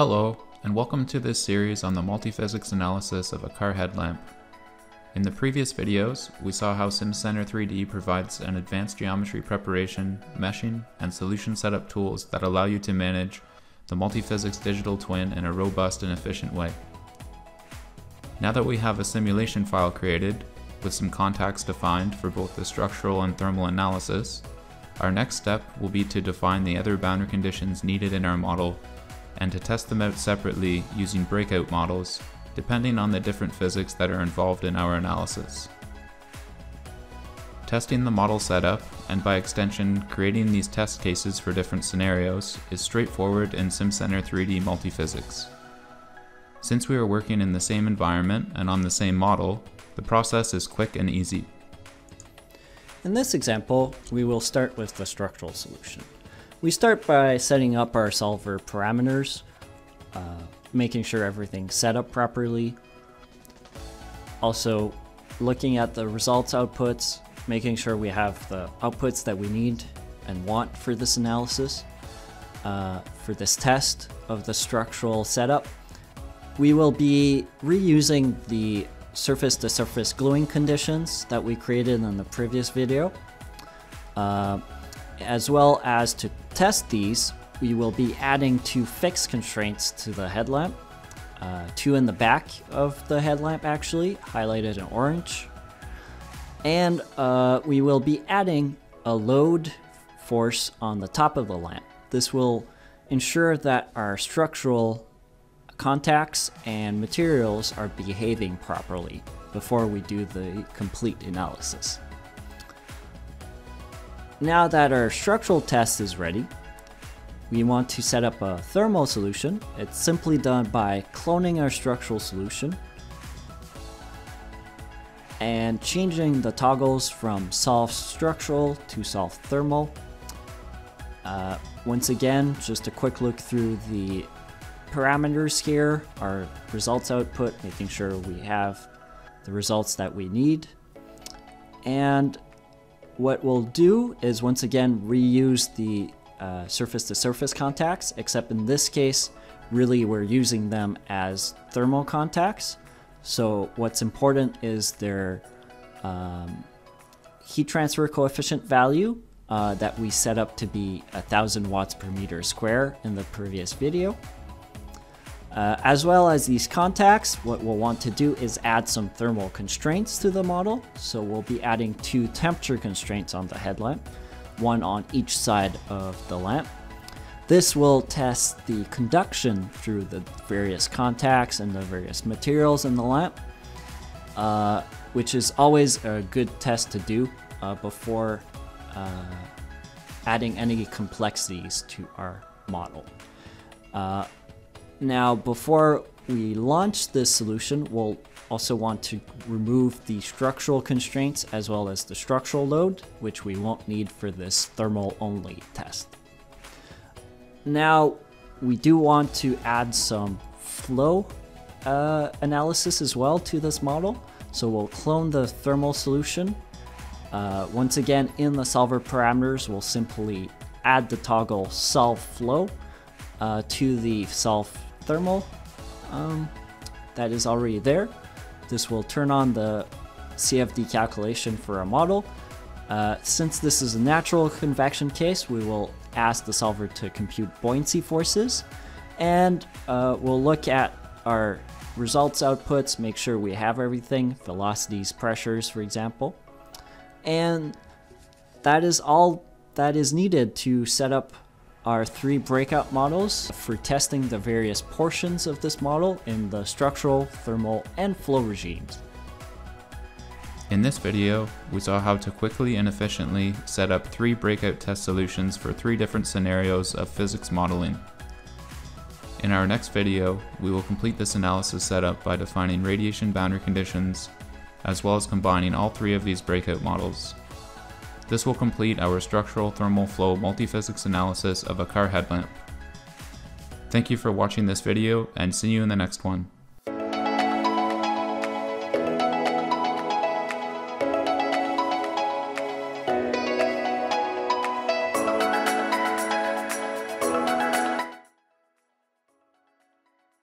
Hello, and welcome to this series on the multiphysics analysis of a car headlamp. In the previous videos, we saw how Simcenter 3D provides an advanced geometry preparation, meshing, and solution setup tools that allow you to manage the multiphysics digital twin in a robust and efficient way. Now that we have a simulation file created, with some contacts defined for both the structural and thermal analysis, our next step will be to define the other boundary conditions needed in our model and to test them out separately using breakout models, depending on the different physics that are involved in our analysis. Testing the model setup, and by extension creating these test cases for different scenarios, is straightforward in Simcenter 3D multiphysics. Since we are working in the same environment and on the same model, the process is quick and easy. In this example, we will start with the structural solution. We start by setting up our solver parameters, uh, making sure everything's set up properly. Also, looking at the results outputs, making sure we have the outputs that we need and want for this analysis. Uh, for this test of the structural setup, we will be reusing the surface-to-surface -surface gluing conditions that we created in the previous video. Uh, as well as to test these, we will be adding two fixed constraints to the headlamp. Uh, two in the back of the headlamp actually, highlighted in orange. And uh, we will be adding a load force on the top of the lamp. This will ensure that our structural contacts and materials are behaving properly before we do the complete analysis. Now that our structural test is ready, we want to set up a thermal solution. It's simply done by cloning our structural solution and changing the toggles from solve structural to solve thermal. Uh, once again, just a quick look through the parameters here, our results output, making sure we have the results that we need. And what we'll do is once again reuse the uh, surface-to-surface contacts, except in this case, really we're using them as thermal contacts. So what's important is their um, heat transfer coefficient value uh, that we set up to be 1000 watts per meter square in the previous video. Uh, as well as these contacts, what we'll want to do is add some thermal constraints to the model. So we'll be adding two temperature constraints on the headlamp, one on each side of the lamp. This will test the conduction through the various contacts and the various materials in the lamp, uh, which is always a good test to do uh, before uh, adding any complexities to our model. Now, before we launch this solution, we'll also want to remove the structural constraints as well as the structural load, which we won't need for this thermal only test. Now, we do want to add some flow uh, analysis as well to this model. So we'll clone the thermal solution. Uh, once again, in the solver parameters, we'll simply add the toggle solve flow uh, to the solve thermal um, that is already there. This will turn on the CFD calculation for our model. Uh, since this is a natural convection case, we will ask the solver to compute buoyancy forces, and uh, we'll look at our results outputs, make sure we have everything, velocities, pressures, for example. And that is all that is needed to set up are three breakout models for testing the various portions of this model in the structural, thermal, and flow regimes. In this video, we saw how to quickly and efficiently set up three breakout test solutions for three different scenarios of physics modeling. In our next video, we will complete this analysis setup by defining radiation boundary conditions, as well as combining all three of these breakout models. This will complete our structural thermal flow multiphysics analysis of a car headlamp. Thank you for watching this video and see you in the next one.